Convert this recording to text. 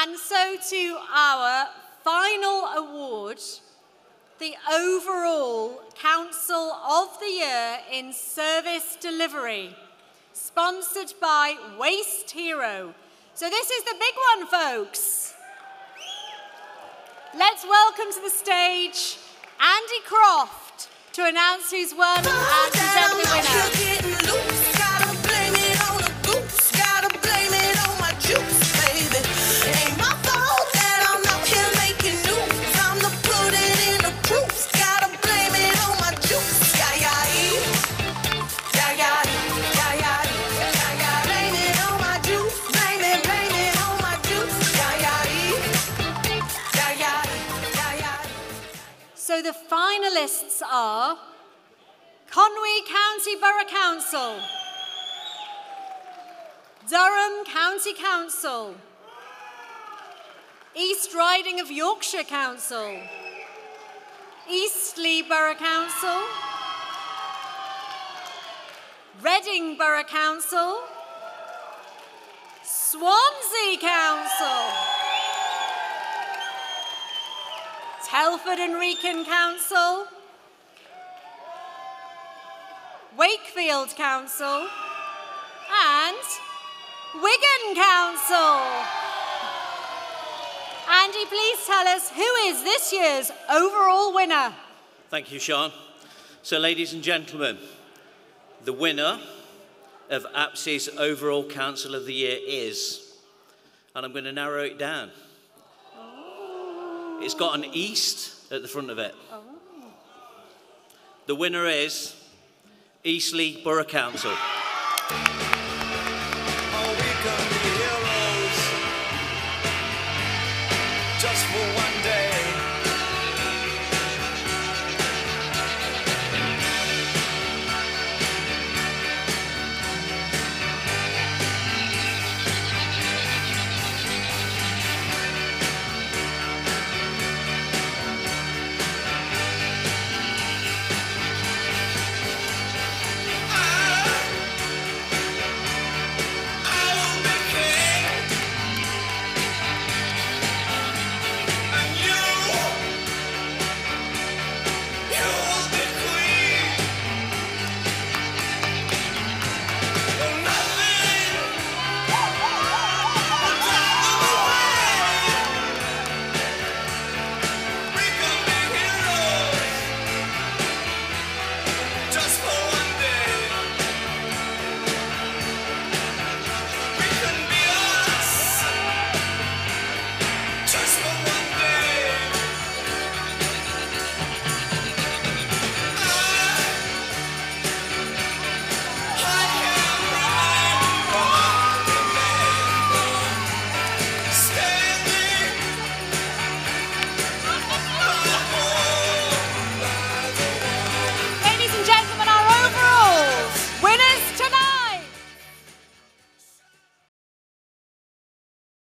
And so to our final award, the overall Council of the Year in Service Delivery, sponsored by Waste Hero. So this is the big one, folks. Let's welcome to the stage Andy Croft to announce who's won and present the winner. So the finalists are Conwy County Borough Council, Durham County Council, East Riding of Yorkshire Council, Eastleigh Borough Council, Reading Borough Council, Swansea Council, Telford and Wrekin Council, Wakefield Council, and Wigan Council. Andy, please tell us who is this year's overall winner? Thank you, Sian. So, ladies and gentlemen, the winner of APSE's overall Council of the Year is, and I'm going to narrow it down. It's got an east at the front of it. Oh. The winner is Eastleigh Borough Council.